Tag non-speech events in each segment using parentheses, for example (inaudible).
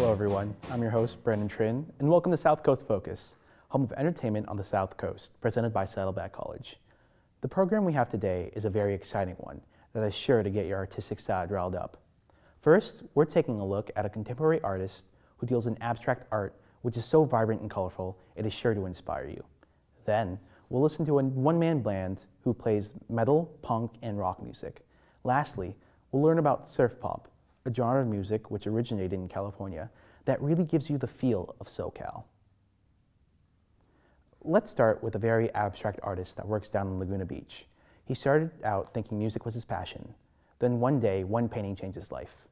Hello, everyone. I'm your host, Brandon Trin, and welcome to South Coast Focus, home of entertainment on the South Coast, presented by Saddleback College. The program we have today is a very exciting one that is sure to get your artistic side riled up. First, we're taking a look at a contemporary artist who deals in abstract art, which is so vibrant and colorful, it is sure to inspire you. Then, we'll listen to a one man band who plays metal, punk, and rock music. Lastly, we'll learn about surf pop, a genre of music which originated in California that really gives you the feel of SoCal. Let's start with a very abstract artist that works down in Laguna Beach. He started out thinking music was his passion. Then one day, one painting changed his life.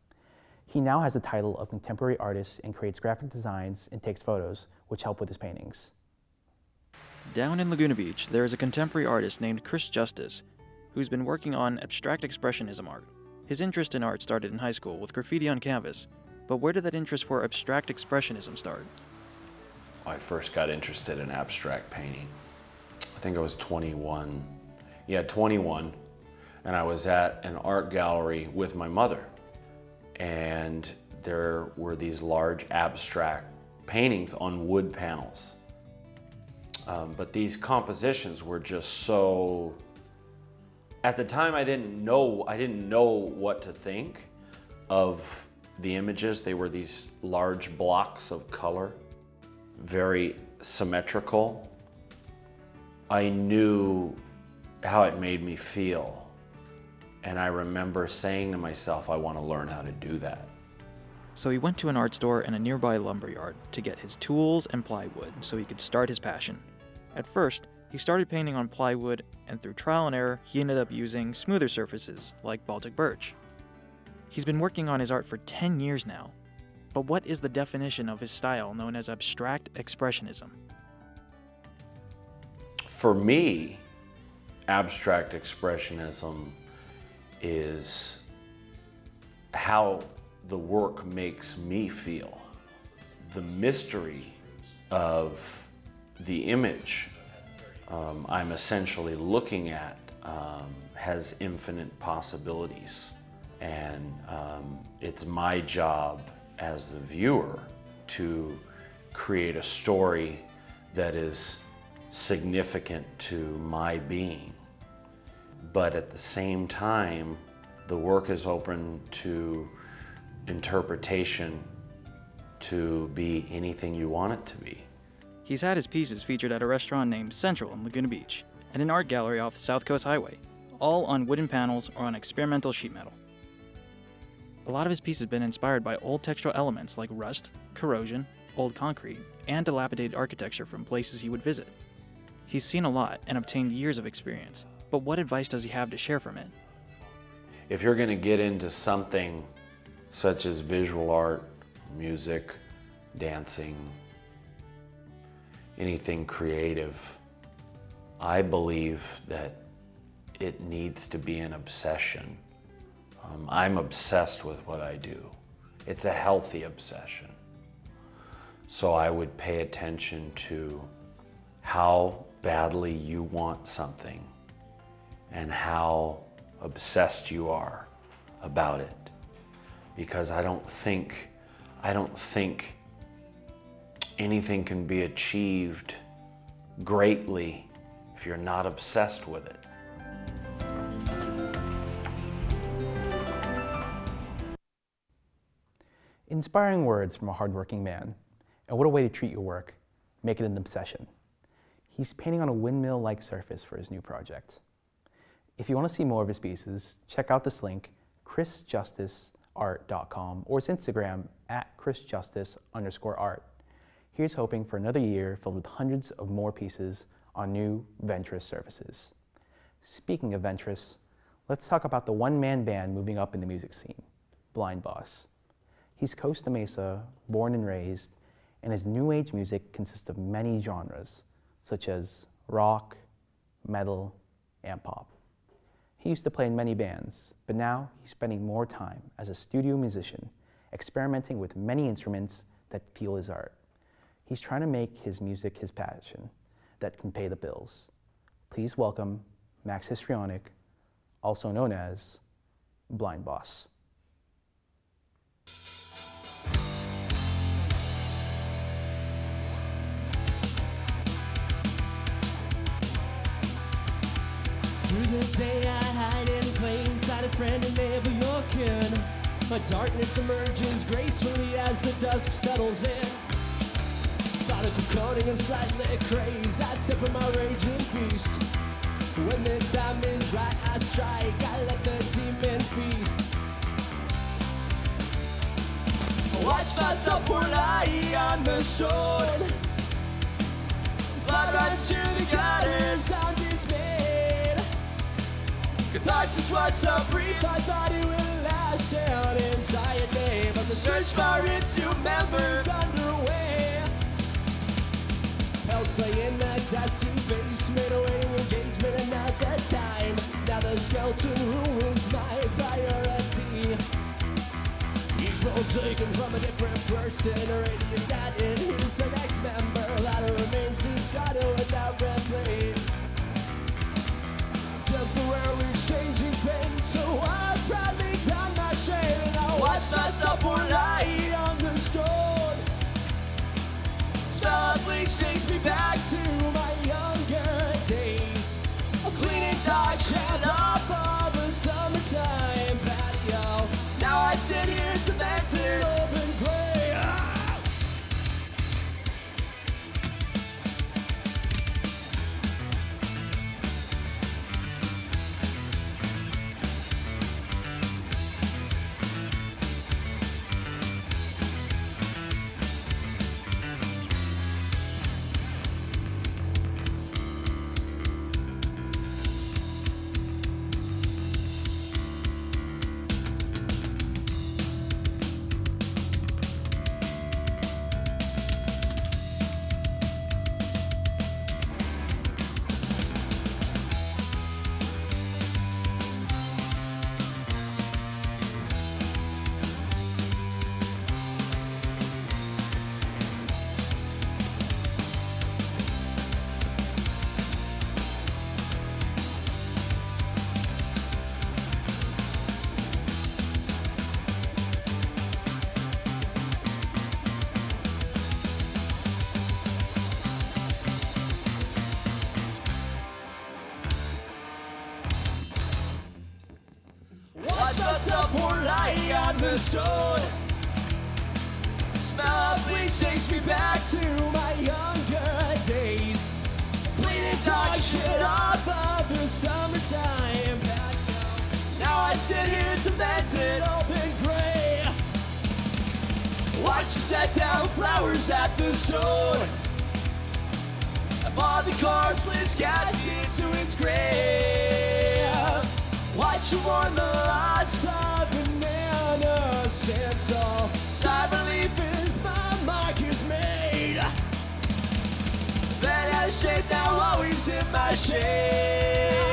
He now has the title of contemporary artist and creates graphic designs and takes photos, which help with his paintings. Down in Laguna Beach, there is a contemporary artist named Chris Justice who's been working on abstract expressionism art. His interest in art started in high school with graffiti on canvas, but where did that interest for abstract expressionism start? I first got interested in abstract painting. I think I was 21. Yeah, 21. And I was at an art gallery with my mother. And there were these large abstract paintings on wood panels. Um, but these compositions were just so at the time I didn't know I didn't know what to think of the images. They were these large blocks of color, very symmetrical. I knew how it made me feel. And I remember saying to myself, I want to learn how to do that. So he went to an art store in a nearby lumberyard to get his tools and plywood so he could start his passion. At first, he started painting on plywood, and through trial and error, he ended up using smoother surfaces like Baltic birch. He's been working on his art for 10 years now. But what is the definition of his style known as abstract expressionism? For me, abstract expressionism is how the work makes me feel. The mystery of the image um, I'm essentially looking at um, has infinite possibilities. And um, it's my job as the viewer to create a story that is significant to my being. But at the same time, the work is open to interpretation to be anything you want it to be. He's had his pieces featured at a restaurant named Central in Laguna Beach and an art gallery off South Coast Highway, all on wooden panels or on experimental sheet metal. A lot of his pieces have been inspired by old textural elements like rust, corrosion, old concrete, and dilapidated architecture from places he would visit. He's seen a lot and obtained years of experience, but what advice does he have to share from it? If you're going to get into something such as visual art, music, dancing, anything creative, I believe that it needs to be an obsession. Um, I'm obsessed with what I do. It's a healthy obsession. So I would pay attention to how badly you want something and how obsessed you are about it. Because I don't think, I don't think anything can be achieved greatly if you're not obsessed with it. Inspiring words from a hardworking man. And what a way to treat your work. Make it an obsession. He's painting on a windmill like surface for his new project. If you want to see more of his pieces, check out this link, chrisjusticeart.com, or his Instagram at chrisjustice underscore art. Here's hoping for another year filled with hundreds of more pieces on new Ventress services. Speaking of Ventress, let's talk about the one-man band moving up in the music scene, Blind Boss. He's Costa Mesa, born and raised, and his new age music consists of many genres, such as rock, metal, and pop. He used to play in many bands, but now he's spending more time as a studio musician, experimenting with many instruments that feel his art. He's trying to make his music his passion that can pay the bills. Please welcome Max Histrionic, also known as Blind Boss. Through the day I hide in plain sight, a friend and neighbor, your kin. Darkness emerges gracefully as the dusk settles in. Methodical coding and slightly crazy. I tip of my raging feast. When the time is right, I strike. I let the demon feast. Watch myself pour lie on the sword. Blood runs to the gutters, I'm dismayed. Catharsis was so brief, I thought it would last an entire day. But the search for its new members underway. Lay in that dusty basement, awaiting engagement, that time, now the skeleton rules my priority. Each role taken from a different person, a radius in who's the next member. Ladder remains discarded without replay. Temporarily changing fate, so I proudly don my shade and I watch myself pour light on the stone. Of takes me back to my younger days of cleaning dog shit off of a summertime patio. Now I sit here cemented stone. Smell of bleach takes me back to my younger days. Bleeding dog shit off of the summertime. Now I sit here demented, open gray. Watch you set down flowers at the store. I bought the cards, list cast into its grave. Watch you mourn the loss innocence. Oh, sigh belief is my mark is made. That has now always in my shade.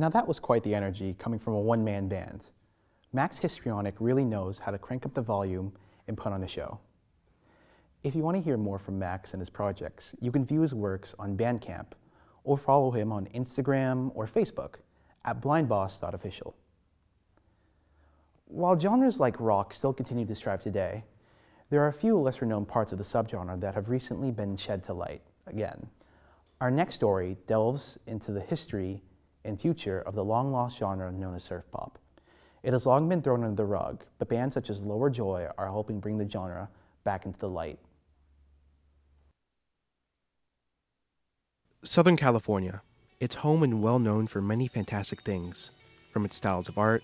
Now that was quite the energy coming from a one-man band. Max Histrionic really knows how to crank up the volume and put on a show. If you want to hear more from Max and his projects, you can view his works on Bandcamp or follow him on Instagram or Facebook at blindboss.official. While genres like rock still continue to strive today, there are a few lesser known parts of the subgenre that have recently been shed to light again. Our next story delves into the history and future of the long lost genre known as surf pop. It has long been thrown under the rug, but bands such as Lower Joy are helping bring the genre back into the light. Southern California. It's home and well known for many fantastic things, from its styles of art,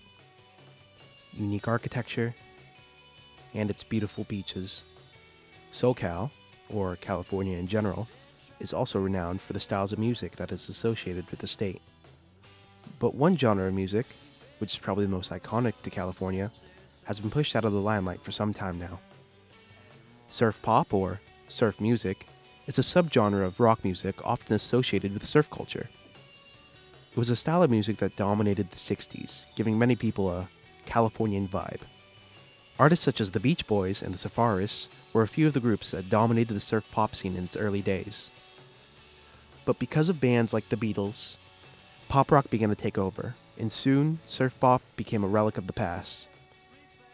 unique architecture, and its beautiful beaches. SoCal, or California in general, is also renowned for the styles of music that is associated with the state. But one genre of music, which is probably the most iconic to California, has been pushed out of the limelight for some time now. Surf pop, or surf music, is a subgenre of rock music often associated with surf culture. It was a style of music that dominated the 60s, giving many people a Californian vibe. Artists such as the Beach Boys and the Surfaris were a few of the groups that dominated the surf pop scene in its early days. But because of bands like the Beatles, pop rock began to take over, and soon surf pop became a relic of the past.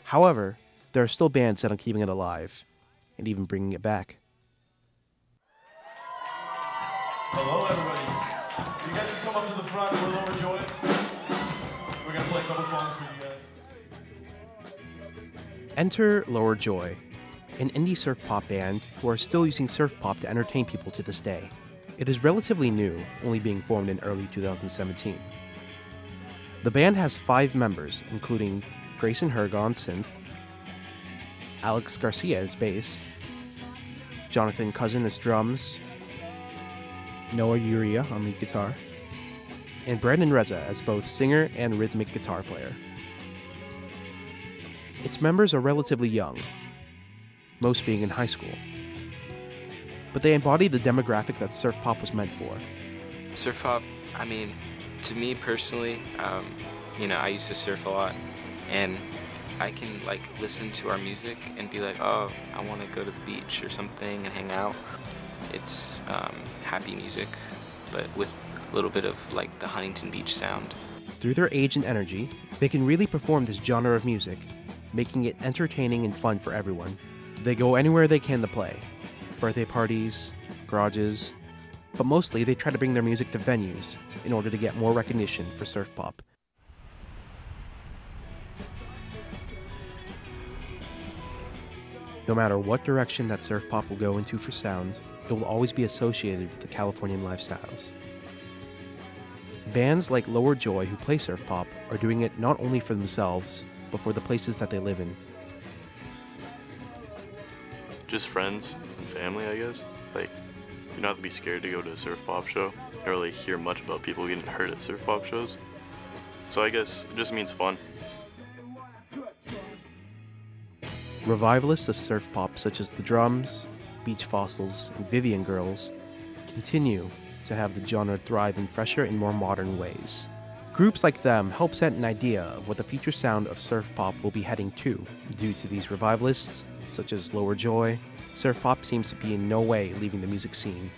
However, there are still bands set on keeping it alive, and even bringing it back. Hello, everybody. You guys can come up to the front. We're overjoyed. We're gonna play a couple songs for you guys. Enter Lower Joy, an indie surf pop band who are still using surf pop to entertain people to this day. It is relatively new, only being formed in early 2017. The band has five members, including Grayson Herg on synth, Alex Garcia as bass, Jonathan Cousin as drums, Noah Uria on lead guitar, and Brandon Reza as both singer and rhythmic guitar player. Its members are relatively young, most being in high school. But they embody the demographic that surf pop was meant for. Surf pop, I mean, to me personally, um, you know, I used to surf a lot, and I can like listen to our music and be like, oh, I want to go to the beach or something and hang out. It's um, happy music, but with a little bit of like the Huntington Beach sound. Through their age and energy, they can really perform this genre of music, making it entertaining and fun for everyone. They go anywhere they can to play birthday parties, garages, but mostly they try to bring their music to venues in order to get more recognition for surf pop. No matter what direction that surf pop will go into for sound, it will always be associated with the Californian lifestyles. Bands like Lower Joy who play surf pop are doing it not only for themselves, but for the places that they live in. Just friends family, I guess. Like, you don't have to be scared to go to a surf pop show. You don't really hear much about people getting hurt at surf pop shows. So I guess it just means fun. Revivalists of surf pop such as The Drums, Beach Fossils, and Vivian Girls continue to have the genre thrive in fresher and more modern ways. Groups like them help set an idea of what the future sound of surf pop will be heading to. Due to these revivalists, such as Lower Joy, surf pop seems to be in no way leaving the music scene.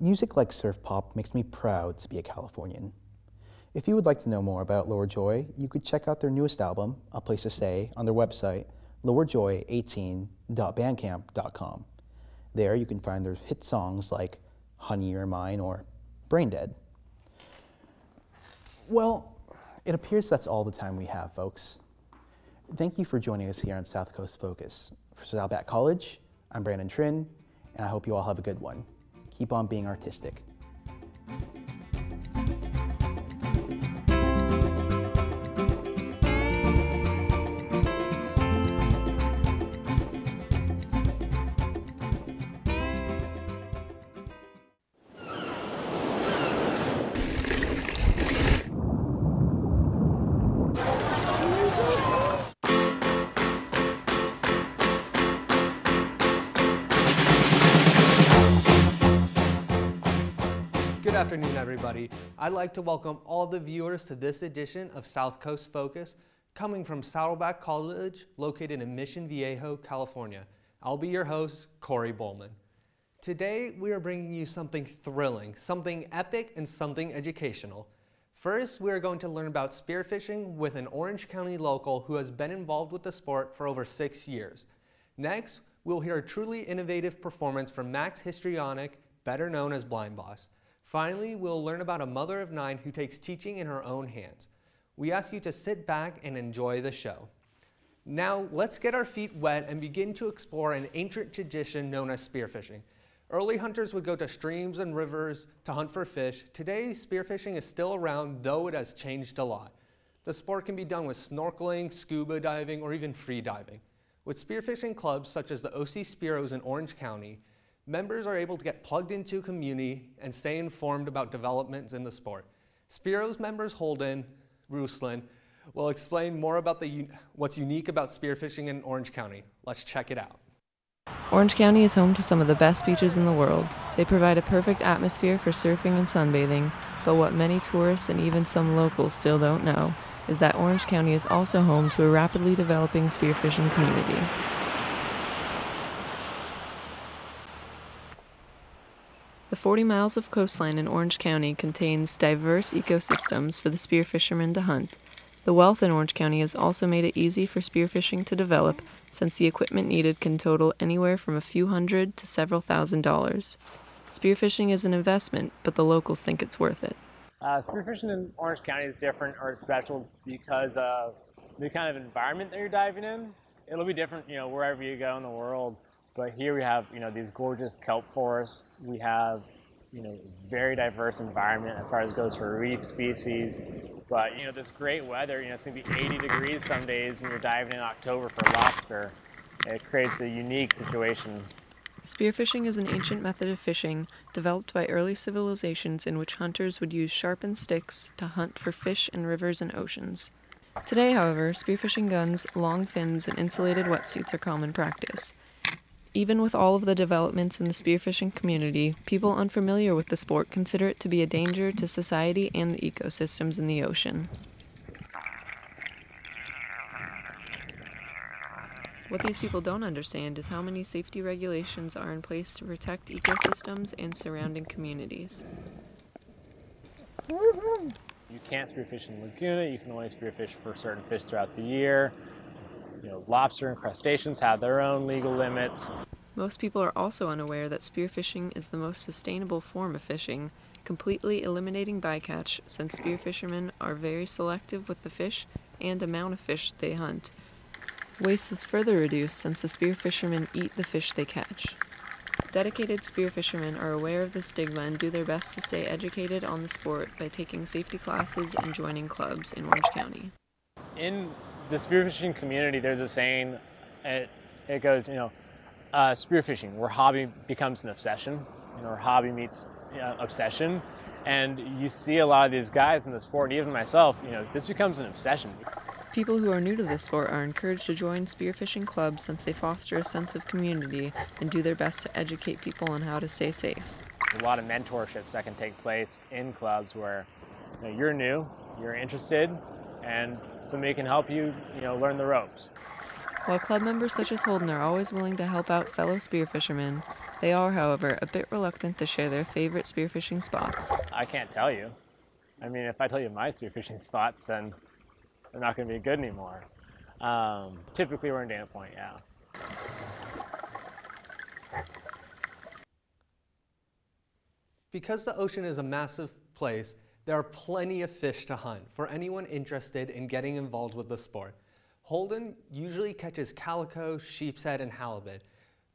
Music like surf pop makes me proud to be a Californian. If you would like to know more about Lower Joy, you could check out their newest album, A Place to Stay, on their website, lowerjoy18.bandcamp.com. There you can find their hit songs like Honey You're Mine or Brain Dead. Well, it appears that's all the time we have, folks. Thank you for joining us here on South Coast Focus. For Saddleback College, I'm Brandon Trin, and I hope you all have a good one. Keep on being artistic. Afternoon, everybody. I'd like to welcome all the viewers to this edition of South Coast Focus, coming from Saddleback College, located in Mission Viejo, California. I'll be your host, Corey Bowman. Today, we are bringing you something thrilling, something epic, and something educational. First, we are going to learn about spearfishing with an Orange County local who has been involved with the sport for over six years. Next, we'll hear a truly innovative performance from Max Histrionic, better known as Blind Boss. Finally, we'll learn about a mother of nine who takes teaching in her own hands. We ask you to sit back and enjoy the show. Now, let's get our feet wet and begin to explore an ancient tradition known as spearfishing. Early hunters would go to streams and rivers to hunt for fish. Today, spearfishing is still around, though it has changed a lot. The sport can be done with snorkeling, scuba diving, or even free diving. With spearfishing clubs such as the OC Spearos in Orange County, members are able to get plugged into community and stay informed about developments in the sport. Spearos members Holden Ruslan will explain more about the, what's unique about spearfishing in Orange County. Let's check it out. Orange County is home to some of the best beaches in the world. They provide a perfect atmosphere for surfing and sunbathing, but what many tourists and even some locals still don't know is that Orange County is also home to a rapidly developing spearfishing community. 40 miles of coastline in Orange County contains diverse ecosystems for the spearfishermen to hunt. The wealth in Orange County has also made it easy for spearfishing to develop since the equipment needed can total anywhere from a few hundred to several thousand dollars. Spearfishing is an investment, but the locals think it's worth it. Uh, spearfishing in Orange County is different or special because of the kind of environment that you're diving in. It'll be different, you know, wherever you go in the world. But here we have, you know, these gorgeous kelp forests. We have, you know, very diverse environment as far as goes for reef species. But you know, this great weather, you know, it's gonna be 80 degrees some days, and you're diving in October for lobster. It creates a unique situation. Spearfishing is an ancient method of fishing developed by early civilizations in which hunters would use sharpened sticks to hunt for fish in rivers and oceans. Today, however, spearfishing guns, long fins, and insulated wetsuits are common practice. Even with all of the developments in the spearfishing community, people unfamiliar with the sport consider it to be a danger to society and the ecosystems in the ocean. What these people don't understand is how many safety regulations are in place to protect ecosystems and surrounding communities. You can't spearfish in Laguna. You can only spearfish for certain fish throughout the year. You know, lobster and crustaceans have their own legal limits. Most people are also unaware that spearfishing is the most sustainable form of fishing, completely eliminating bycatch since spearfishermen are very selective with the fish and amount of fish they hunt. Waste is further reduced since the spearfishermen eat the fish they catch. Dedicated spearfishermen are aware of the stigma and do their best to stay educated on the sport by taking safety classes and joining clubs in Orange County. In the spearfishing community, there's a saying, it, it goes, you know, uh, spearfishing, where hobby becomes an obsession, you know, where hobby meets uh, obsession. And you see a lot of these guys in the sport, even myself, you know, this becomes an obsession. People who are new to this sport are encouraged to join spearfishing clubs since they foster a sense of community and do their best to educate people on how to stay safe. A lot of mentorships that can take place in clubs where you know, you're new, you're interested, and somebody can help you, you know, learn the ropes. While club members such as Holden are always willing to help out fellow spearfishermen, they are, however, a bit reluctant to share their favorite spearfishing spots. I can't tell you. I mean, if I tell you my spearfishing spots, then they're not going to be good anymore. Um, typically, we're in Dana Point, yeah. Because the ocean is a massive place, there are plenty of fish to hunt for anyone interested in getting involved with the sport. Holden usually catches calico, sheep's head, and halibut,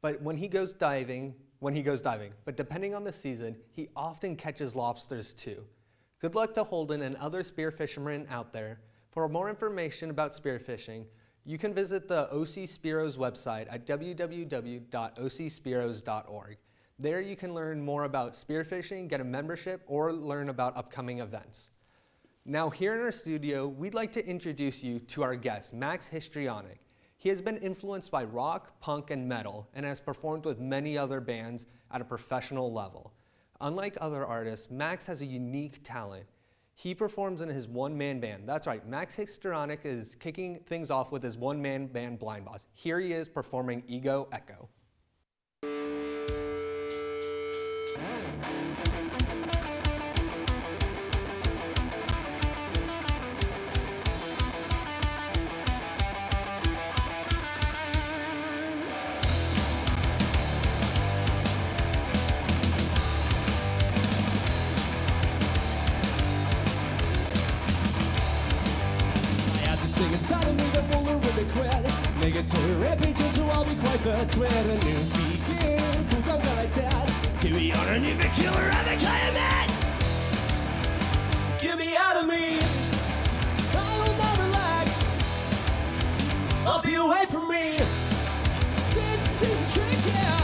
but when he goes diving, when he goes diving, but depending on the season, he often catches lobsters too. Good luck to Holden and other spear fishermen out there. For more information about spearfishing, you can visit the OC Spearos website at www.ocspearos.org. There you can learn more about spearfishing, get a membership, or learn about upcoming events. Now here in our studio, we'd like to introduce you to our guest, Max Histrionic. He has been influenced by rock, punk, and metal, and has performed with many other bands at a professional level. Unlike other artists, Max has a unique talent. He performs in his one-man band. That's right, Max Histrionic is kicking things off with his one-man band Blind Boss. Here he is performing Ego Echo. Me the with a cred Negatory rampage so I'll be quite the twin A new begin, cool come like that Give me underneath the killer and the climate Get me out of me. I will not relax. I'll be away from me. This is a trick, yeah.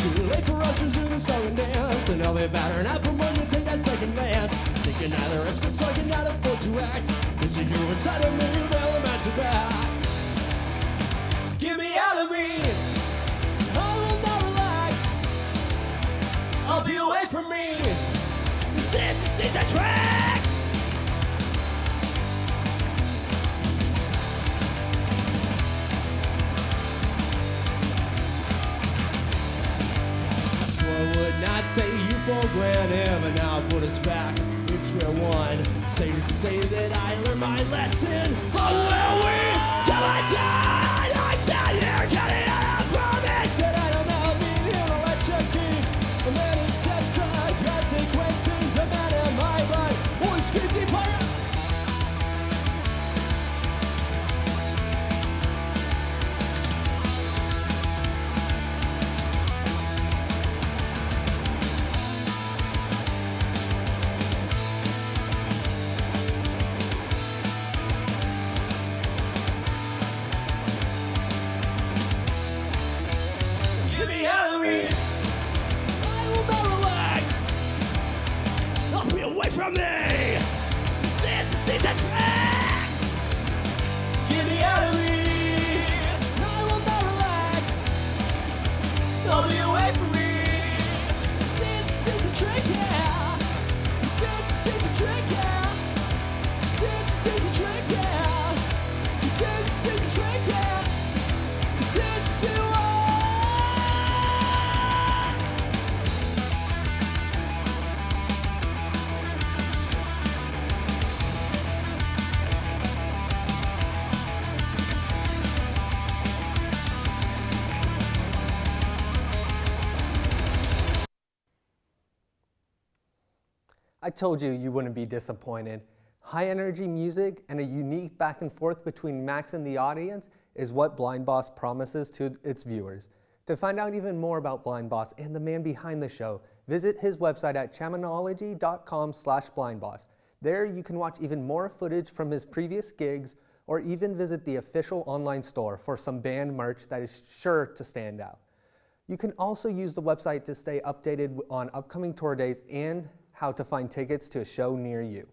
Too late for us to resume the and dance. And all they batter now from one to take at second glance. Thinking either rest, but I cannot afford to act. It's a you inside of me, element to back. Get me out of me. I will not relax. I'll be away from me. This is a track. I would not take you for granted, but now put us back square one. To say that I learned my lesson. Oh, will we? Come on, down! I'm down here, getting told you you wouldn't be disappointed. High energy music and a unique back and forth between Max and the audience is what Blind Boss promises to its viewers. To find out even more about Blind Boss and the man behind the show, visit his website at chamanology.com slash blindboss. There you can watch even more footage from his previous gigs or even visit the official online store for some band merch that is sure to stand out. You can also use the website to stay updated on upcoming tour dates and how to find tickets to a show near you.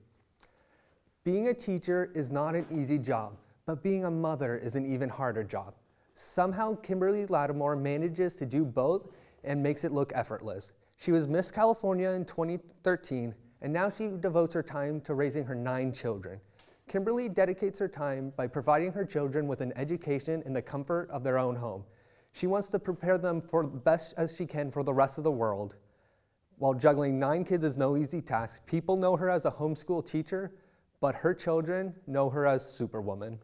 Being a teacher is not an easy job, but being a mother is an even harder job. Somehow, Kimberly Lattimore manages to do both and makes it look effortless. She was Miss California in 2013, and now she devotes her time to raising her nine children. Kimberly dedicates her time by providing her children with an education in the comfort of their own home. She wants to prepare them for the best as she can for the rest of the world. While juggling nine kids is no easy task, people know her as a homeschool teacher, but her children know her as Superwoman.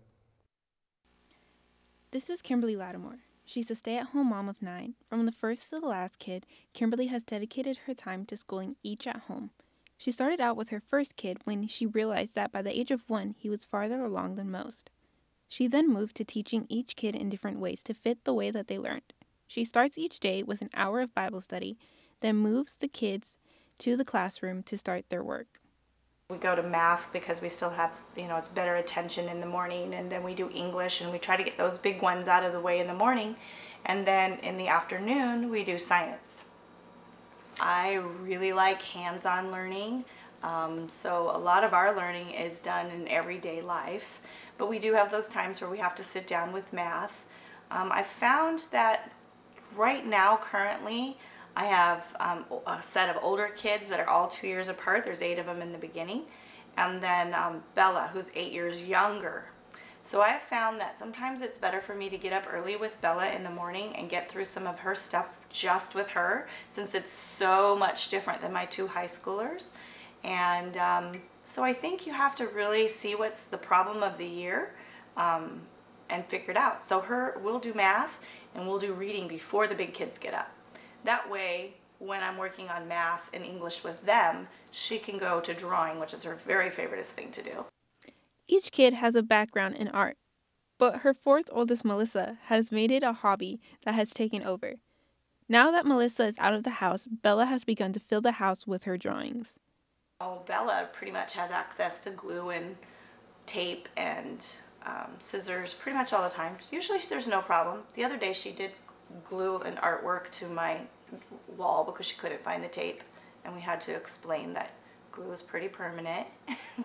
This is Kimberly Lattimore. She's a stay at home mom of nine. From the first to the last kid, Kimberly has dedicated her time to schooling each at home. She started out with her first kid when she realized that by the age of one, he was farther along than most. She then moved to teaching each kid in different ways to fit the way that they learned. She starts each day with an hour of Bible study, then moves the kids to the classroom to start their work. We go to math because we still have, you know, it's better attention in the morning, and then we do English, and we try to get those big ones out of the way in the morning, and then in the afternoon we do science. I really like hands-on learning, um, so a lot of our learning is done in everyday life, but we do have those times where we have to sit down with math. Um, I found that right now, currently, I have um, a set of older kids that are all two years apart. There's eight of them in the beginning. And then um, Bella, who's eight years younger. So I have found that sometimes it's better for me to get up early with Bella in the morning and get through some of her stuff just with her, since it's so much different than my two high schoolers. And um, so I think you have to really see what's the problem of the year um, and figure it out. So her, we'll do math and we'll do reading before the big kids get up. That way, when I'm working on math and English with them, she can go to drawing, which is her very favoriteest thing to do. Each kid has a background in art, but her fourth oldest, Melissa, has made it a hobby that has taken over. Now that Melissa is out of the house, Bella has begun to fill the house with her drawings. Oh, Bella pretty much has access to glue and tape and um, scissors pretty much all the time. Usually there's no problem. The other day she did glue an artwork to my wall because she couldn't find the tape and we had to explain that Glue is pretty permanent.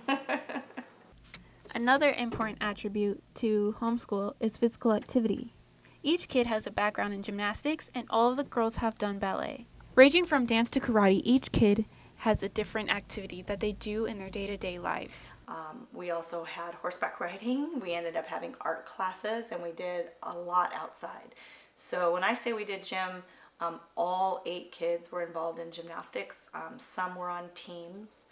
(laughs) Another important attribute to homeschool is physical activity. Each kid has a background in gymnastics, and all of the girls have done ballet. Ranging from dance to karate, each kid has a different activity that they do in their day to day lives. Um, we also had horseback riding. We ended up having art classes, and we did a lot outside. So when I say we did gym, um, all eight kids were involved in gymnastics. Um, some were on teams.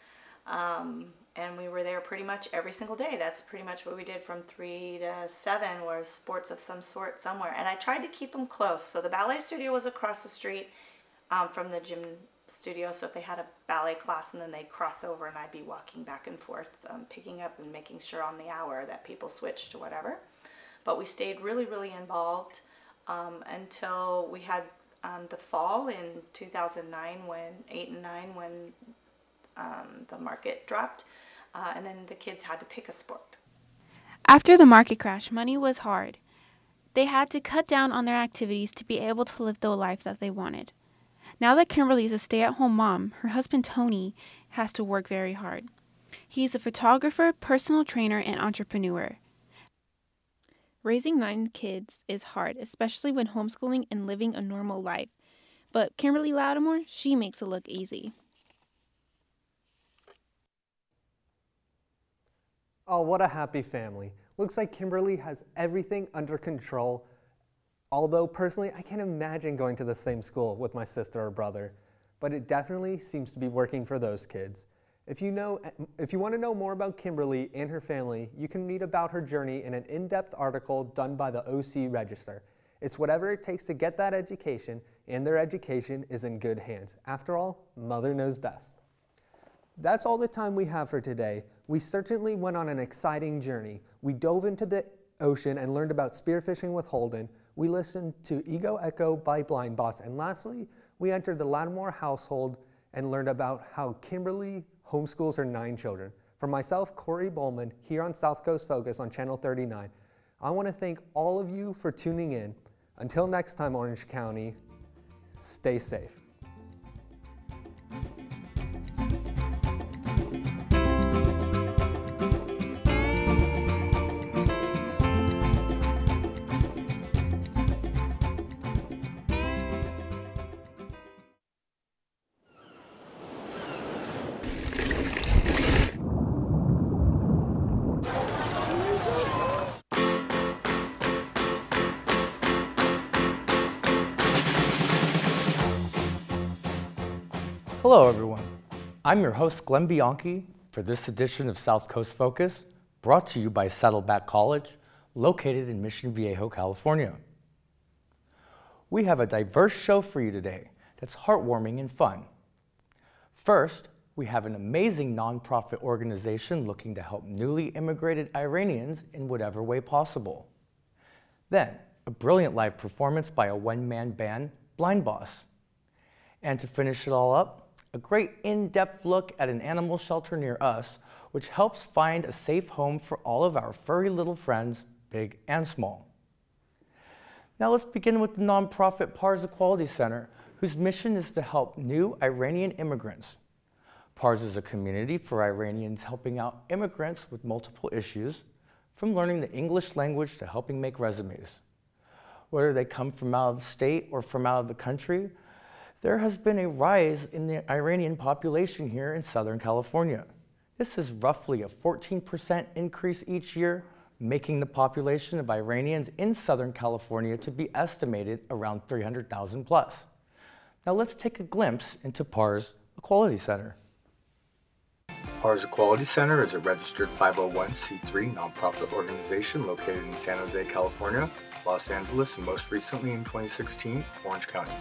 Um, and we were there pretty much every single day. That's pretty much what we did from three to seven was sports of some sort somewhere. And I tried to keep them close. So the ballet studio was across the street um, from the gym studio. So if they had a ballet class and then they'd cross over and I'd be walking back and forth, um, picking up and making sure on the hour that people switched to whatever. But we stayed really, really involved um, until we had um, the fall in 2009 when, 8 and 9, when um, the market dropped uh, and then the kids had to pick a sport. After the market crash, money was hard. They had to cut down on their activities to be able to live the life that they wanted. Now that Kimberly is a stay at home mom, her husband Tony has to work very hard. He's a photographer, personal trainer, and entrepreneur. Raising nine kids is hard, especially when homeschooling and living a normal life. But Kimberly Lattimore, she makes it look easy. Oh, what a happy family. Looks like Kimberly has everything under control. Although personally, I can't imagine going to the same school with my sister or brother, but it definitely seems to be working for those kids. If you, know, if you want to know more about Kimberly and her family, you can read about her journey in an in-depth article done by the OC Register. It's whatever it takes to get that education, and their education is in good hands. After all, mother knows best. That's all the time we have for today. We certainly went on an exciting journey. We dove into the ocean and learned about spearfishing with Holden. We listened to Ego Echo by Blind Boss. And lastly, we entered the Lattimore household and learned about how Kimberly homeschools her nine children. For myself, Corey Bowman, here on South Coast Focus on Channel 39, I want to thank all of you for tuning in. Until next time, Orange County, stay safe. Hello, everyone. I'm your host, Glenn Bianchi, for this edition of South Coast Focus, brought to you by Saddleback College, located in Mission Viejo, California. We have a diverse show for you today that's heartwarming and fun. First, we have an amazing nonprofit organization looking to help newly immigrated Iranians in whatever way possible. Then, a brilliant live performance by a one-man band, Blind Boss. And to finish it all up, a great in-depth look at an animal shelter near us, which helps find a safe home for all of our furry little friends, big and small. Now let's begin with the nonprofit PARS Equality Center, whose mission is to help new Iranian immigrants. PARS is a community for Iranians helping out immigrants with multiple issues, from learning the English language to helping make resumes. Whether they come from out of state or from out of the country, there has been a rise in the Iranian population here in Southern California. This is roughly a 14% increase each year, making the population of Iranians in Southern California to be estimated around 300,000 plus. Now let's take a glimpse into PARS Equality Center. PARS Equality Center is a registered 501c3 nonprofit organization located in San Jose, California, Los Angeles, and most recently in 2016, Orange County.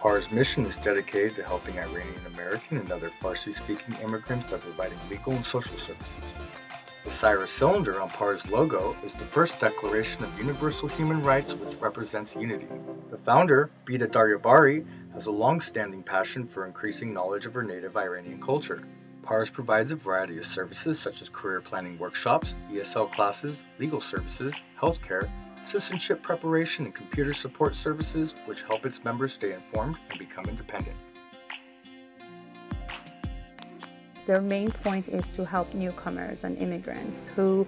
PARS mission is dedicated to helping Iranian American and other Farsi speaking immigrants by providing legal and social services. The Cyrus cylinder on PARS logo is the first declaration of universal human rights which represents unity. The founder, Bita Daryabari, has a long-standing passion for increasing knowledge of her native Iranian culture. PARS provides a variety of services such as career planning workshops, ESL classes, legal services, healthcare, citizenship preparation, and computer support services, which help its members stay informed and become independent. Their main point is to help newcomers and immigrants who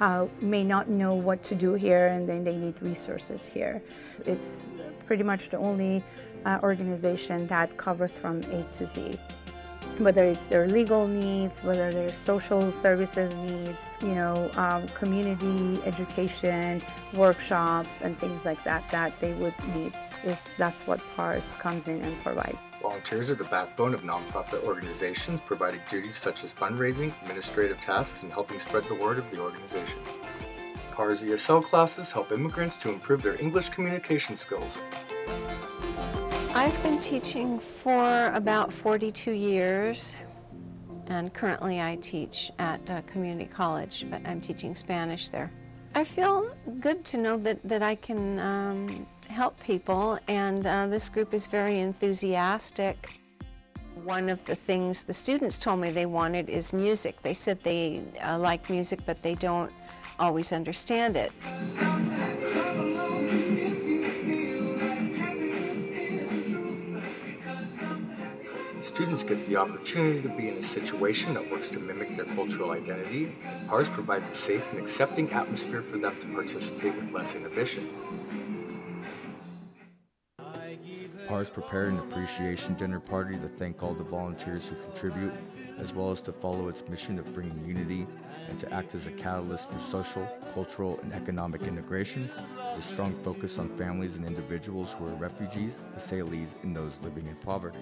uh, may not know what to do here and then they need resources here. It's pretty much the only uh, organization that covers from A to Z whether it's their legal needs, whether their social services needs, you know, um, community education, workshops, and things like that that they would need. Is that's what PARS comes in and provides. Volunteers are the backbone of nonprofit organizations, providing duties such as fundraising, administrative tasks, and helping spread the word of the organization. PARS ESL classes help immigrants to improve their English communication skills. I've been teaching for about 42 years, and currently I teach at uh, community college, but I'm teaching Spanish there. I feel good to know that, that I can um, help people, and uh, this group is very enthusiastic. One of the things the students told me they wanted is music. They said they uh, like music, but they don't always understand it. Students get the opportunity to be in a situation that works to mimic their cultural identity. PARS provides a safe and accepting atmosphere for them to participate with less inhibition. PARS prepared an appreciation dinner party to thank all the volunteers who contribute, as well as to follow its mission of bringing unity and to act as a catalyst for social, cultural, and economic integration, with a strong focus on families and individuals who are refugees, asylees, and those living in poverty.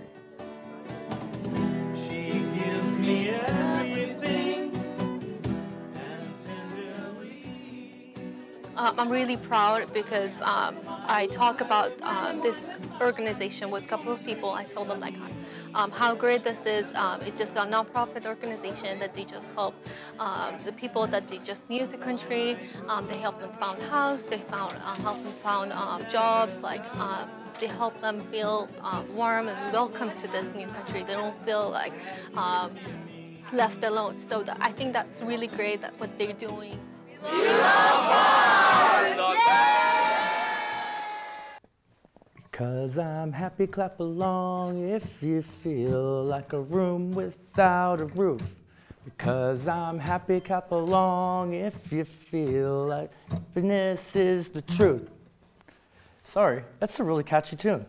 Um, I'm really proud because um, I talk about um, this organization with a couple of people. I told them like um, how great this is. Um, it's just a nonprofit organization that they just help um, the people that they just new to country. they help them found house. They found uh, help them found jobs like they help them feel um, warm and welcome to this new country. They don't feel like um, left alone. So that, I think that's really great that what they're doing. Cause I'm happy, clap along if you feel like a room without a roof. Because I'm happy, clap along if you feel like happiness is the truth. Sorry, that's a really catchy tune.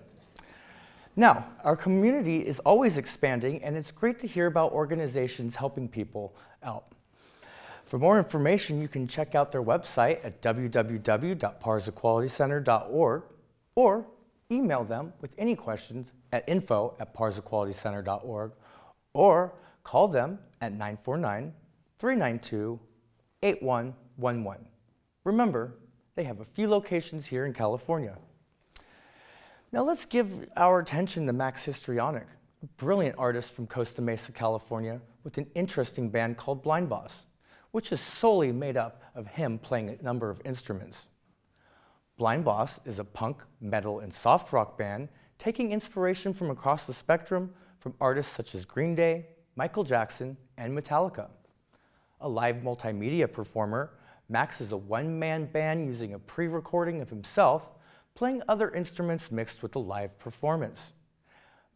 Now, our community is always expanding, and it's great to hear about organizations helping people out. For more information, you can check out their website at www.parsequalitycenter.org or email them with any questions at info at parsequalitycenter.org or call them at 949 392 8111. Remember, they have a few locations here in California. Now let's give our attention to Max Histrionic, a brilliant artist from Costa Mesa, California, with an interesting band called Blind Boss, which is solely made up of him playing a number of instruments. Blind Boss is a punk, metal, and soft rock band taking inspiration from across the spectrum from artists such as Green Day, Michael Jackson, and Metallica. A live multimedia performer, Max is a one-man band using a pre-recording of himself playing other instruments mixed with a live performance.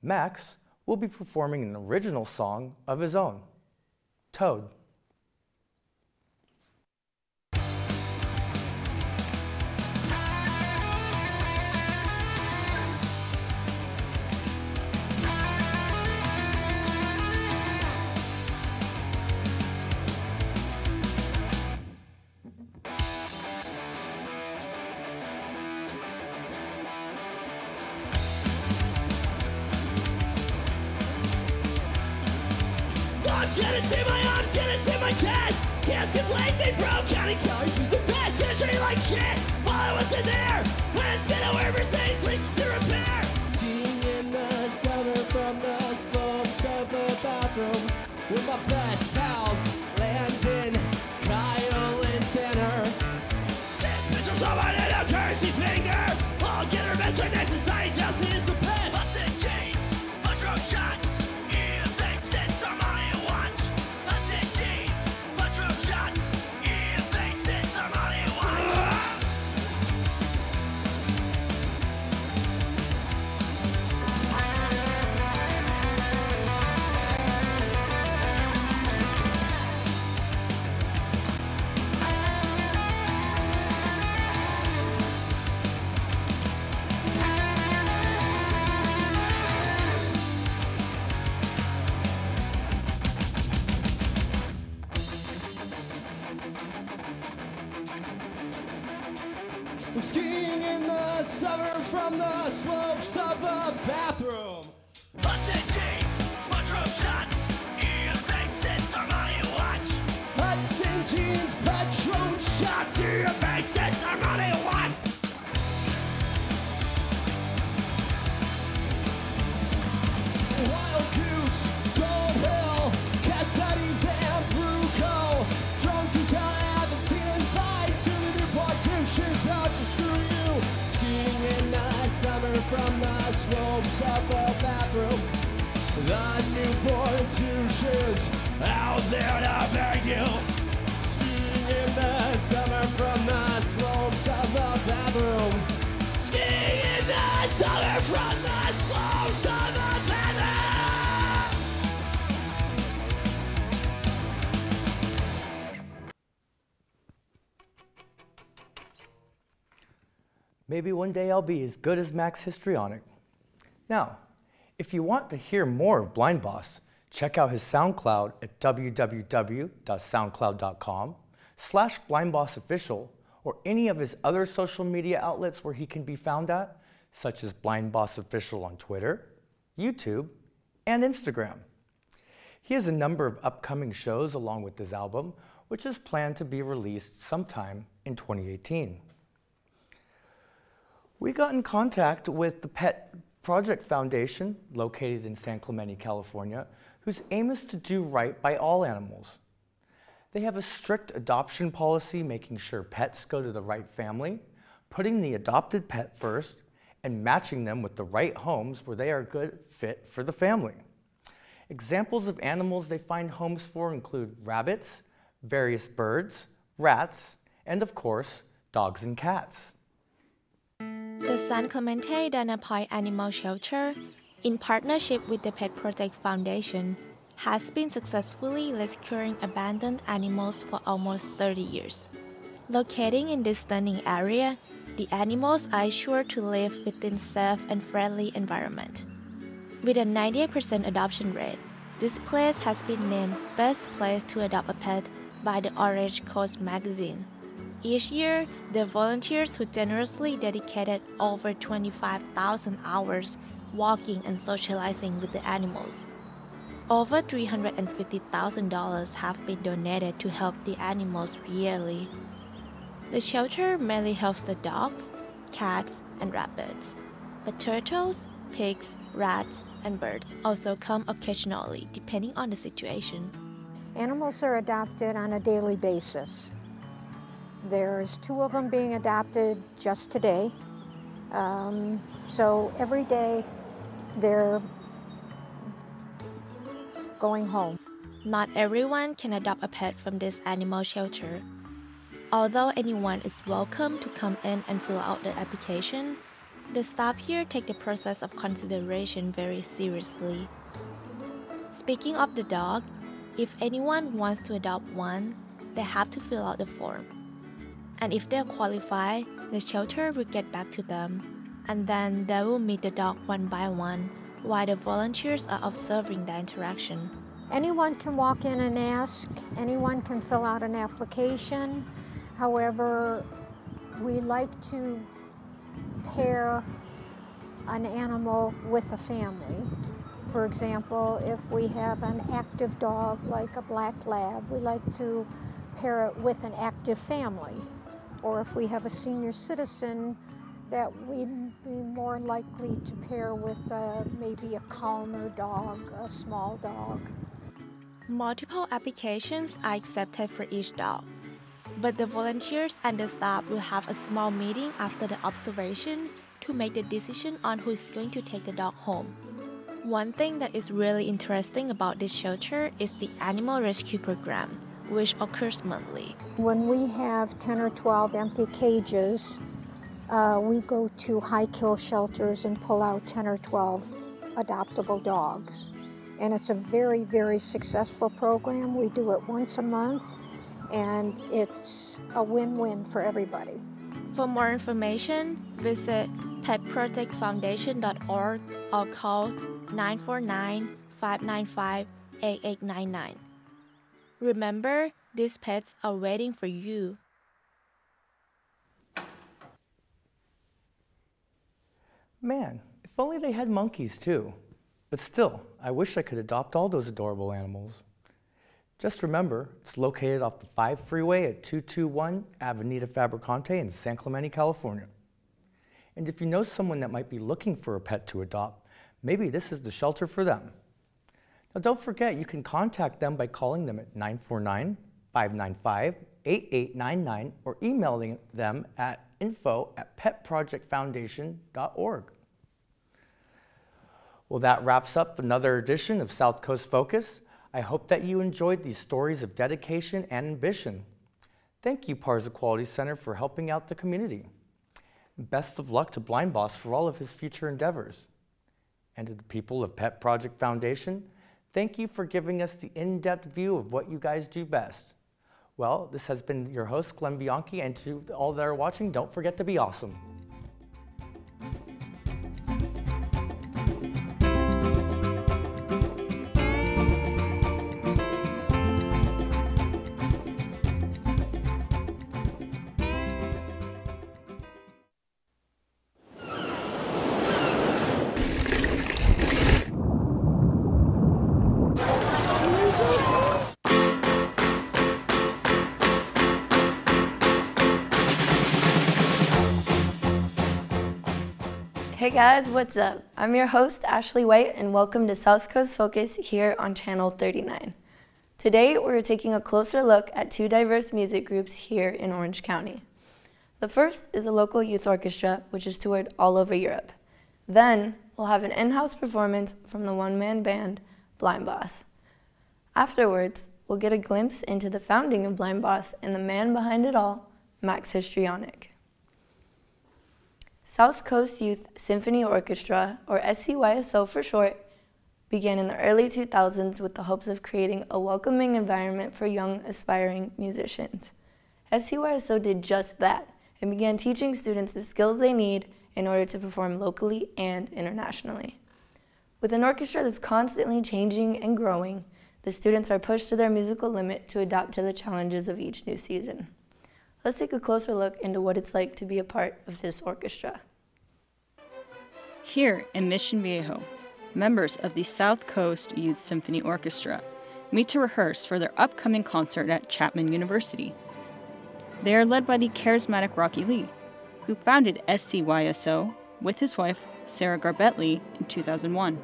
Max will be performing an original song of his own, Toad. Casket blazing, bro. County colors is the best. You like shit while I wasn't there. When it's gonna wear Mercedes leases to repair. Skiing in the summer from the slopes of the bathroom with my best pals. Landon, Kyle, and Tanner. This picture's on my little currency finger. I'll get her best right next to society. Justin is the best. Butts and jeans, punch drunk shots. From the slopes of a bathroom. Slopes of the bathroom. The Newport two out there to beg you. Skiing in the summer from the slopes of the bathroom. Skiing in the summer from the slopes of the bathroom. Maybe one day I'll be as good as Max Histrionic. Now, if you want to hear more of Blind Boss, check out his SoundCloud at www.soundcloud.com slash blindbossofficial or any of his other social media outlets where he can be found at, such as Blind Boss Official on Twitter, YouTube, and Instagram. He has a number of upcoming shows along with his album, which is planned to be released sometime in 2018. We got in contact with the Pet Project Foundation, located in San Clemente, California, whose aim is to do right by all animals. They have a strict adoption policy, making sure pets go to the right family, putting the adopted pet first, and matching them with the right homes where they are good fit for the family. Examples of animals they find homes for include rabbits, various birds, rats, and of course, dogs and cats. The San Clemente Dana Point Animal Shelter, in partnership with the Pet Project Foundation, has been successfully rescuing abandoned animals for almost 30 years. Locating in this stunning area, the animals are sure to live within safe and friendly environment. With a 98% adoption rate, this place has been named Best Place to Adopt a Pet by the Orange Coast magazine. Each year, the volunteers who generously dedicated over 25,000 hours walking and socializing with the animals. Over $350,000 have been donated to help the animals yearly. The shelter mainly helps the dogs, cats, and rabbits, but turtles, pigs, rats, and birds also come occasionally depending on the situation. Animals are adopted on a daily basis. There's two of them being adopted just today. Um, so every day they're going home. Not everyone can adopt a pet from this animal shelter. Although anyone is welcome to come in and fill out the application, the staff here take the process of consideration very seriously. Speaking of the dog, if anyone wants to adopt one, they have to fill out the form. And if they qualify, the shelter will get back to them, and then they will meet the dog one by one while the volunteers are observing the interaction. Anyone can walk in and ask, anyone can fill out an application. However, we like to pair an animal with a family. For example, if we have an active dog like a black lab, we like to pair it with an active family. Or if we have a senior citizen, that we'd be more likely to pair with uh, maybe a calmer dog, a small dog. Multiple applications are accepted for each dog, but the volunteers and the staff will have a small meeting after the observation to make the decision on who is going to take the dog home. One thing that is really interesting about this shelter is the animal rescue program, which occurs monthly. When we have 10 or 12 empty cages, uh, we go to high kill shelters and pull out 10 or 12 adoptable dogs. And it's a very, very successful program. We do it once a month, and it's a win win for everybody. For more information, visit petprojectfoundation.org or call 949 595 8899. Remember, these pets are waiting for you. Man, if only they had monkeys too. But still, I wish I could adopt all those adorable animals. Just remember, it's located off the 5 freeway at 221 Avenida Fabricante in San Clemente, California. And if you know someone that might be looking for a pet to adopt, maybe this is the shelter for them. Now don't forget, you can contact them by calling them at 949 595 8899 or emailing them at info at petprojectfoundation.org. Well, that wraps up another edition of South Coast Focus. I hope that you enjoyed these stories of dedication and ambition. Thank you, PARS Equality Center, for helping out the community. Best of luck to Blind Boss for all of his future endeavors. And to the people of Pet Project Foundation, thank you for giving us the in-depth view of what you guys do best. Well, this has been your host, Glenn Bianchi, and to all that are watching, don't forget to be awesome. Guys, what's up? I'm your host, Ashley White, and welcome to South Coast Focus here on Channel 39. Today, we're taking a closer look at two diverse music groups here in Orange County. The first is a local youth orchestra, which is toured all over Europe. Then, we'll have an in-house performance from the one-man band, Blind Boss. Afterwards, we'll get a glimpse into the founding of Blind Boss and the man behind it all, Max Histrionic. South Coast Youth Symphony Orchestra, or SCYSO for short, began in the early 2000s with the hopes of creating a welcoming environment for young, aspiring musicians. SCYSO did just that and began teaching students the skills they need in order to perform locally and internationally. With an orchestra that's constantly changing and growing, the students are pushed to their musical limit to adapt to the challenges of each new season. Let's take a closer look into what it's like to be a part of this orchestra. Here in Mission Viejo, members of the South Coast Youth Symphony Orchestra meet to rehearse for their upcoming concert at Chapman University. They are led by the charismatic Rocky Lee, who founded SCYSO with his wife, Sarah Garbett Lee, in 2001.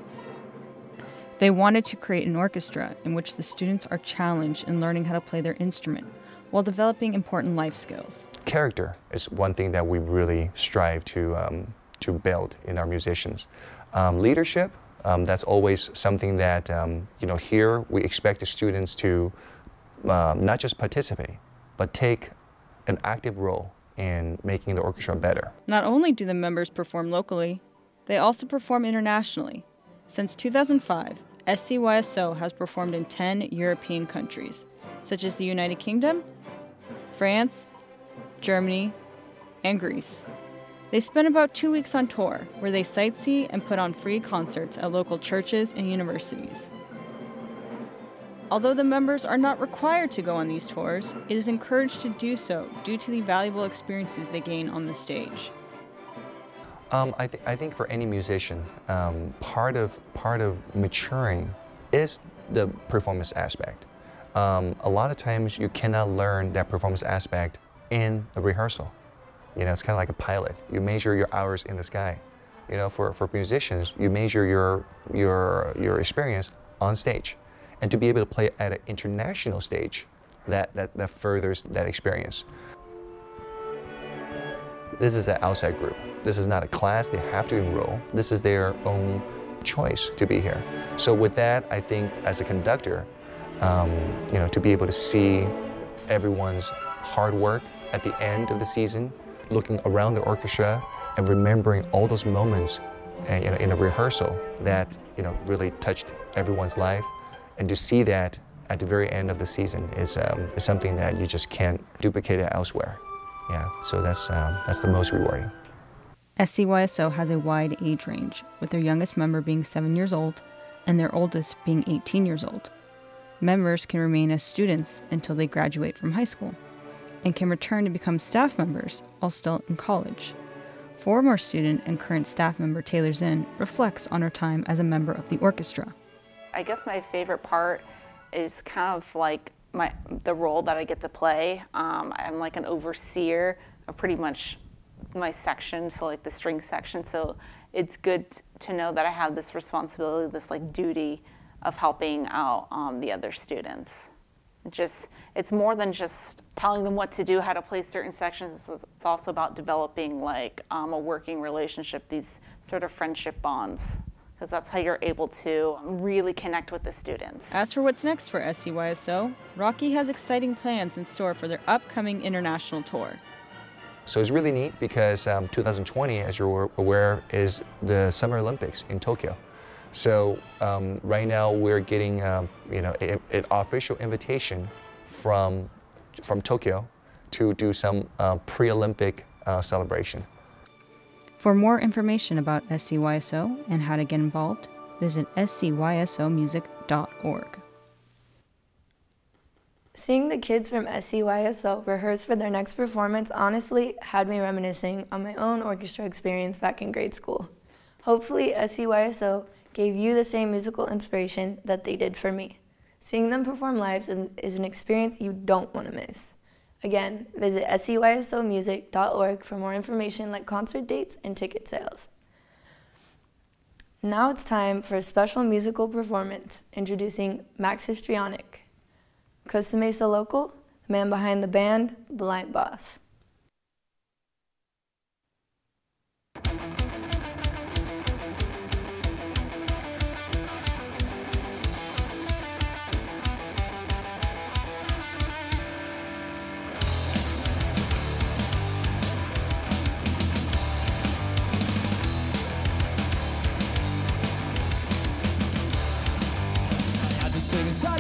They wanted to create an orchestra in which the students are challenged in learning how to play their instrument while developing important life skills. Character is one thing that we really strive to, um, to build in our musicians. Um, leadership, um, that's always something that, um, you know, here we expect the students to um, not just participate, but take an active role in making the orchestra better. Not only do the members perform locally, they also perform internationally. Since 2005, SCYSO has performed in 10 European countries, such as the United Kingdom, France, Germany, and Greece. They spend about two weeks on tour, where they sightsee and put on free concerts at local churches and universities. Although the members are not required to go on these tours, it is encouraged to do so due to the valuable experiences they gain on the stage. Um, I, th I, think for any musician, um, part of part of maturing is the performance aspect. Um, a lot of times you cannot learn that performance aspect in a rehearsal. You know, it's kind of like a pilot. You measure your hours in the sky. You know, for, for musicians, you measure your your your experience on stage, and to be able to play at an international stage, that that, that furthers that experience. This is an outside group. This is not a class they have to enroll. This is their own choice to be here. So with that, I think as a conductor, um, you know, to be able to see everyone's hard work at the end of the season, looking around the orchestra and remembering all those moments uh, you know, in the rehearsal that you know really touched everyone's life, and to see that at the very end of the season is, um, is something that you just can't duplicate elsewhere. Yeah, so that's um, that's the most rewarding. SCYSO has a wide age range, with their youngest member being 7 years old and their oldest being 18 years old. Members can remain as students until they graduate from high school and can return to become staff members while still in college. Former student and current staff member Taylor Zinn reflects on her time as a member of the orchestra. I guess my favorite part is kind of like my the role that I get to play. Um, I'm like an overseer of pretty much my section, so like the string section. So it's good to know that I have this responsibility, this like duty of helping out um, the other students. It just it's more than just telling them what to do, how to play certain sections. It's also about developing like um, a working relationship, these sort of friendship bonds because that's how you're able to really connect with the students. As for what's next for SCYSO, Rocky has exciting plans in store for their upcoming international tour. So it's really neat because um, 2020, as you're aware, is the Summer Olympics in Tokyo. So um, right now we're getting um, you know an official invitation from from Tokyo to do some uh, pre-Olympic uh, celebration. For more information about SCYSO and how to get involved, visit scysomusic.org. Seeing the kids from SCYSO rehearse for their next performance honestly had me reminiscing on my own orchestra experience back in grade school. Hopefully, SCYSO gave you the same musical inspiration that they did for me. Seeing them perform live is an experience you don't want to miss. Again, visit scysomusic.org for more information like concert dates and ticket sales. Now it's time for a special musical performance introducing Max Histrionic. Costa Mesa local, the man behind the band, Blind Boss.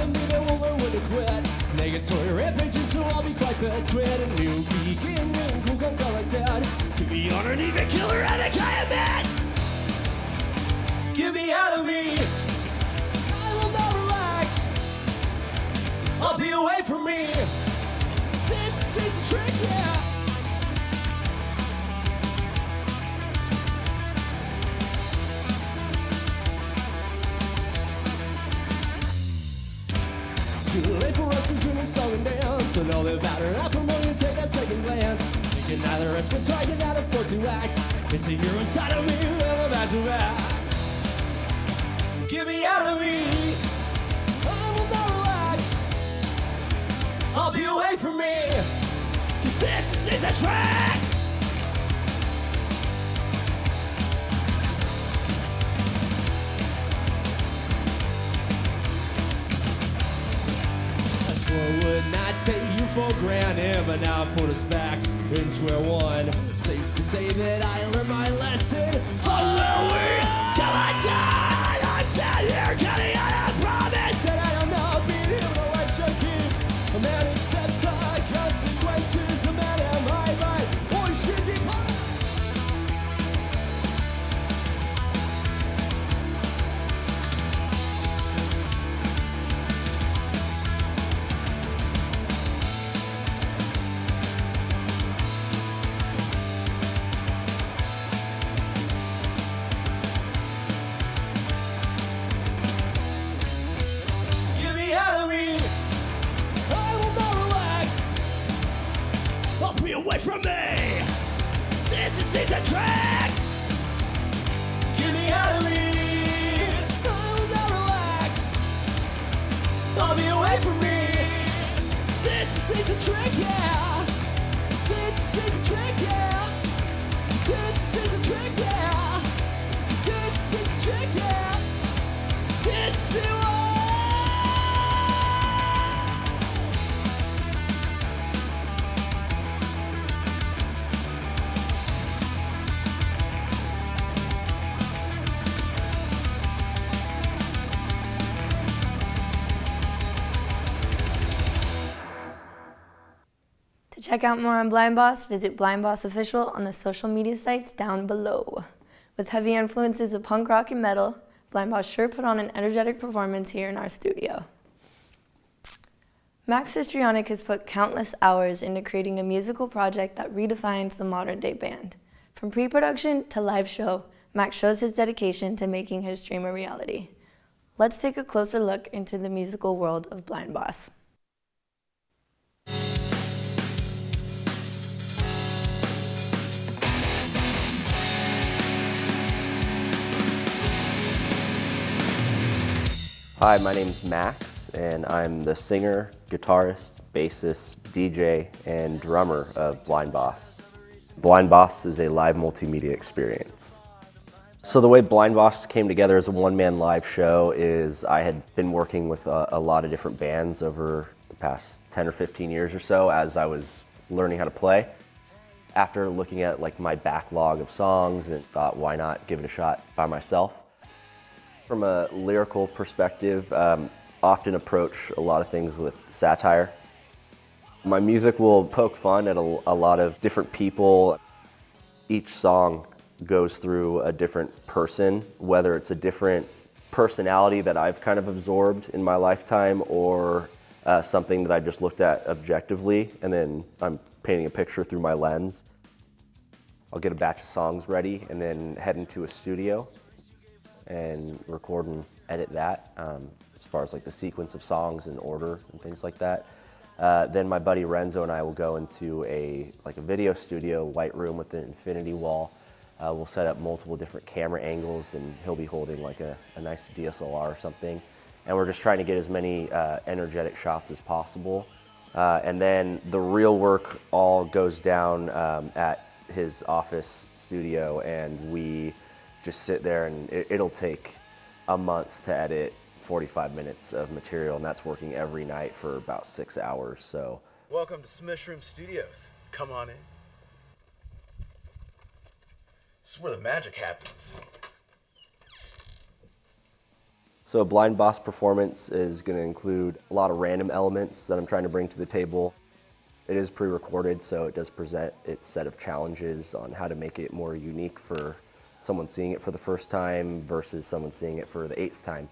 Me when to quit Negatory rampaging so I'll be quite twin A new beginning, cool come collected To be underneath the killer and Get me out of me. I will not relax. I'll be away from me. This is a trick, yeah late for us to zoom and song and dance. And all the batter acrimony take a second glance? You can neither but so I can not afford to act. It's a hero inside of me and I'm about to act. Get me out of me. I will not relax I'll be away from me. Cause this is a track for granted, but now put us back in square one. Safe to say that I learned my lesson. Oh, will we come undone? I'm sat here cutting check out more on Blind Boss, visit Blind Boss Official on the social media sites down below. With heavy influences of punk rock and metal, Blind Boss sure put on an energetic performance here in our studio. Max Histrionic has put countless hours into creating a musical project that redefines the modern day band. From pre production to live show, Max shows his dedication to making his dream a reality. Let's take a closer look into the musical world of Blind Boss. Hi, my name is Max, and I'm the singer, guitarist, bassist, DJ, and drummer of Blind Boss. Blind Boss is a live multimedia experience. So the way Blind Boss came together as a one-man live show is I had been working with a, a lot of different bands over the past 10 or 15 years or so as I was learning how to play. After looking at like my backlog of songs and thought, why not give it a shot by myself? From a lyrical perspective, um, often approach a lot of things with satire. My music will poke fun at a, a lot of different people. Each song goes through a different person, whether it's a different personality that I've kind of absorbed in my lifetime or uh, something that I just looked at objectively and then I'm painting a picture through my lens. I'll get a batch of songs ready and then head into a studio and record and edit that um, as far as like the sequence of songs and order and things like that. Uh, then my buddy Renzo and I will go into a like a video studio, white room with an infinity wall. Uh, we'll set up multiple different camera angles and he'll be holding like a, a nice DSLR or something. And we're just trying to get as many uh, energetic shots as possible. Uh, and then the real work all goes down um, at his office studio and we just sit there and it, it'll take a month to edit 45 minutes of material and that's working every night for about six hours so Welcome to Smish Room Studios. Come on in. This is where the magic happens. so a blind boss performance is going to include a lot of random elements that i'm trying to bring to the table it is pre-recorded so it does present its set of challenges on how to make it more unique for someone seeing it for the first time versus someone seeing it for the eighth time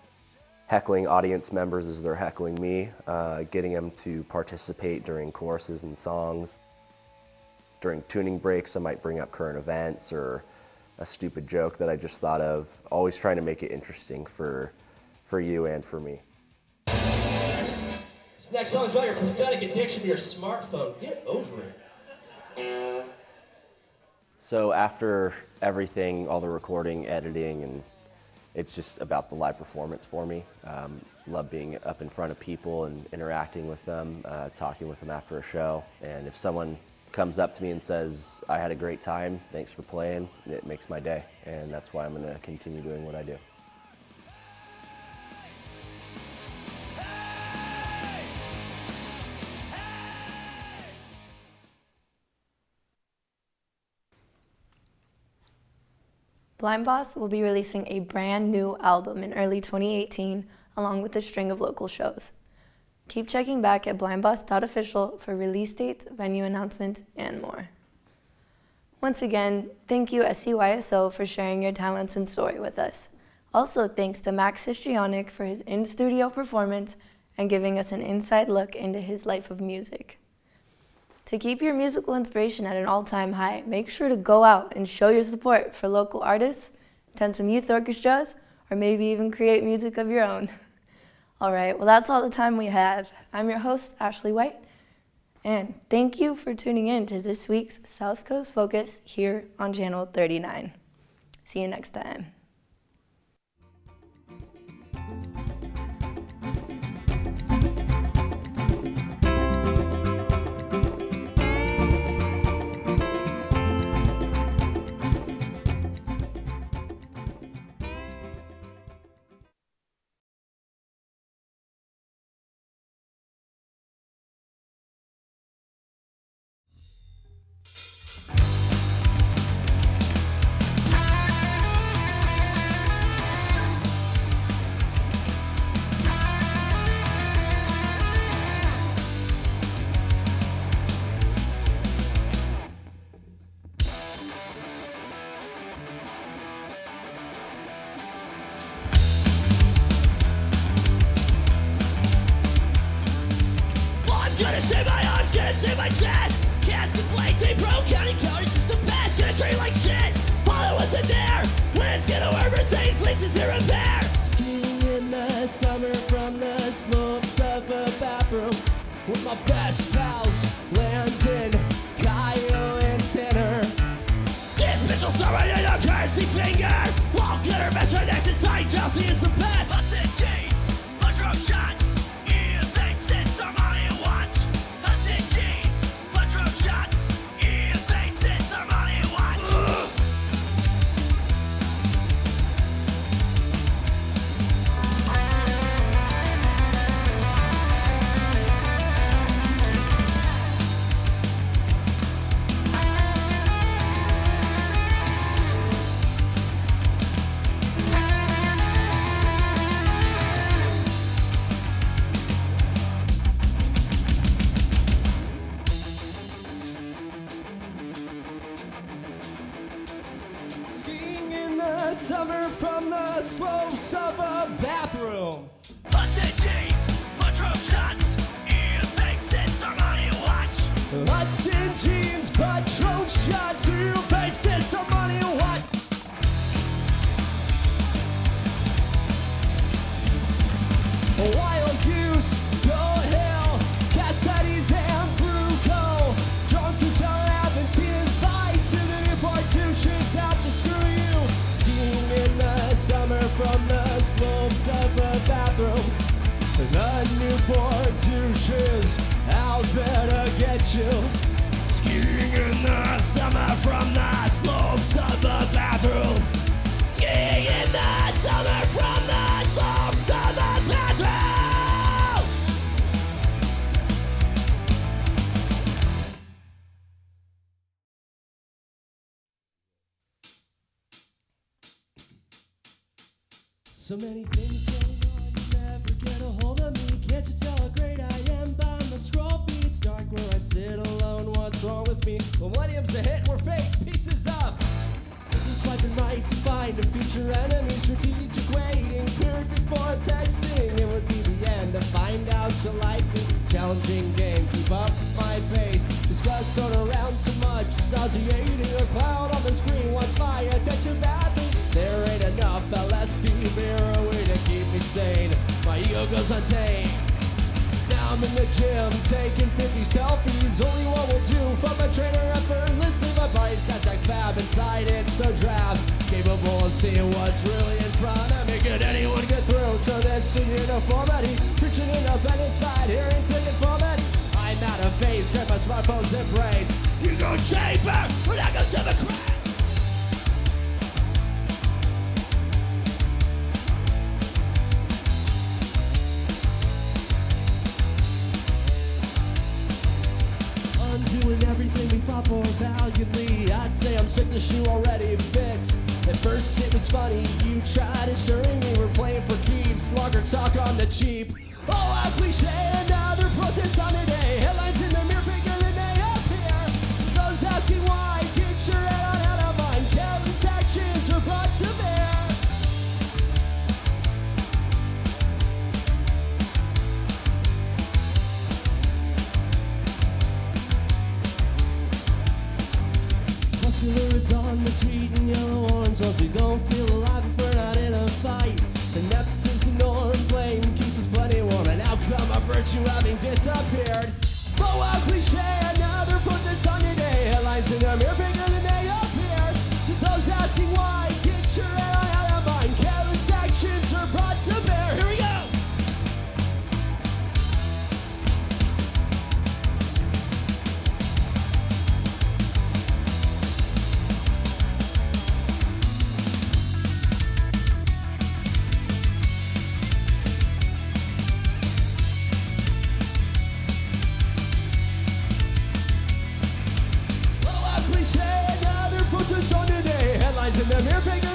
heckling audience members as they're heckling me, uh, getting them to participate during choruses and songs. During tuning breaks, I might bring up current events or a stupid joke that I just thought of, always trying to make it interesting for, for you and for me. This next song is about your pathetic addiction to your smartphone. Get over it. So after everything, all the recording, editing, and it's just about the live performance for me. Um, love being up in front of people and interacting with them, uh, talking with them after a show. And if someone comes up to me and says, I had a great time, thanks for playing, it makes my day. And that's why I'm going to continue doing what I do. Blind Boss will be releasing a brand new album in early 2018 along with a string of local shows. Keep checking back at blindboss.official for release dates, venue announcements, and more. Once again, thank you SCYSO for sharing your talents and story with us. Also, thanks to Max Histrionic for his in-studio performance and giving us an inside look into his life of music. To keep your musical inspiration at an all-time high, make sure to go out and show your support for local artists, attend some youth orchestras, or maybe even create music of your own. (laughs) All right, well that's all the time we have. I'm your host, Ashley White, and thank you for tuning in to this week's South Coast Focus here on Channel 39. See you next time. Gonna save my arms, gonna save my chest. Casket blades, they broke, counting calories is the best. Gonna train like shit. Father wasn't there When it's gonna work, Mercedes laces in repair. Skiing in the summer from the slopes of a bathroom with my best pals, Landon, Kyle, and Tanner. This bitch will start right in a cursing finger. Wall glitter, best right next sight. Chelsea is the best. Butts and jeans, punch rock shots. Millennium's a hit, we're fake pieces up. Simply swiping right to find a future enemy. Strategic waiting, period before texting. It would be the end to find out you like me. Challenging game, keep up my pace. Discuss on around so much, it's nauseating. A cloud on the screen wants my attention badly. There ain't enough LSD heroin to keep me sane. My ego goes untamed. I'm in the gym taking 50 selfies. Only one will do from a trainer effortlessly. My body's hashtag fab inside it's so drab. Capable of seeing what's really in front of me. Could anyone get through to this uniformity? Preaching independence, bad hearing to conformity. I'm out of phase, grab my smartphone's embrace. You go chamber, when I go to the funny, you tried assuring me we're playing for keeps. Longer talk on the cheap. Oh, how cliche, Headlines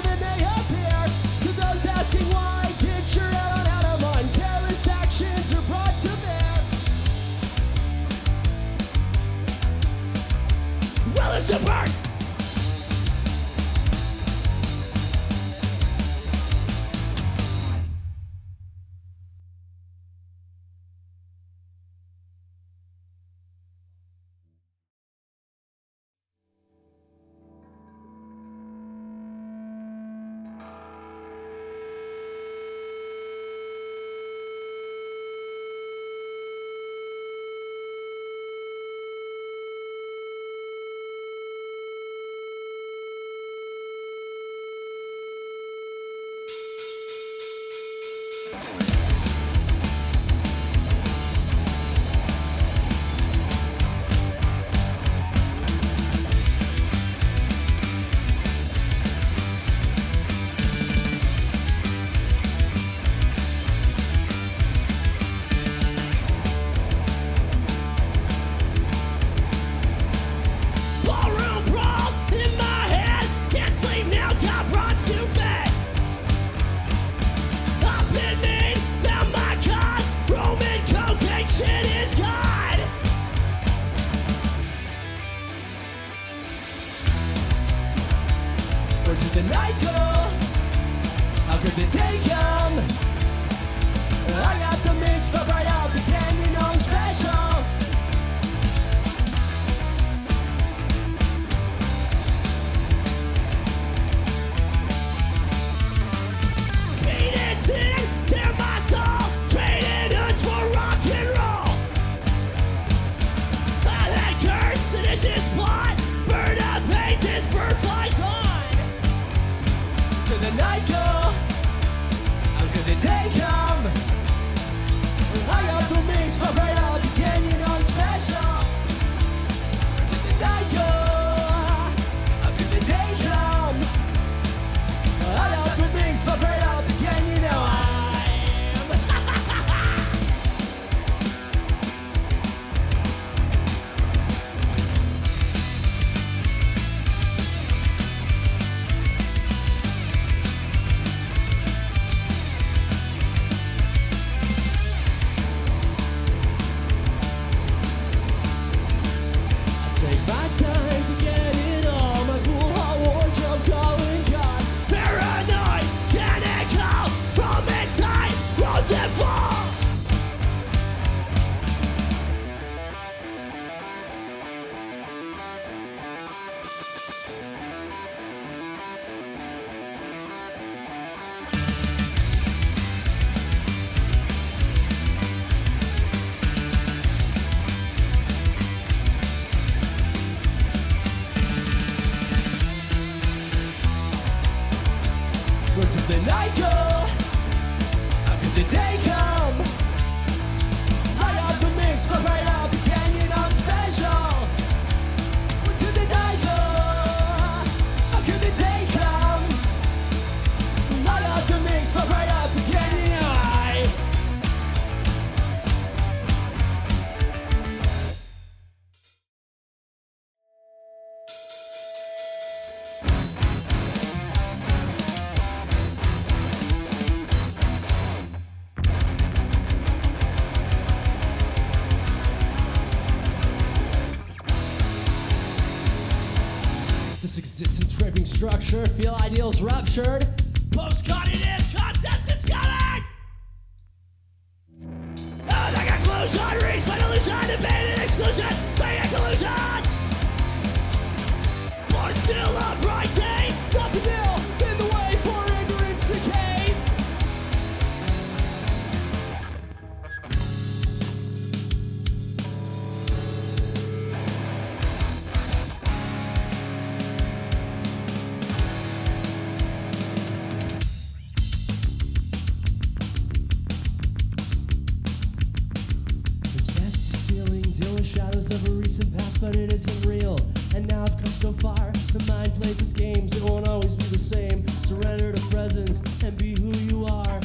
structure, feel ideals ruptured. a recent past, but it isn't real. And now I've come so far, the mind plays its games, it won't always be the same. Surrender to presence and be who you are.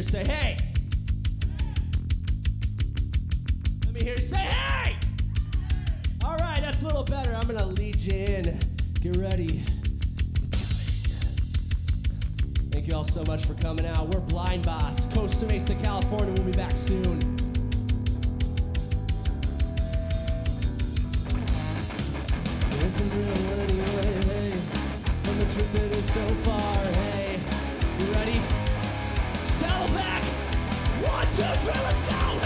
you say, hey. Let me hear you say, hey. All right, that's a little better. I'm going to lead you in. Get ready. Thank you all so much for coming out. We're Blindboss, Costa Mesa, California. We'll be back soon. Isn't real anyway, hey. And the it is so far, hey. Two fellas now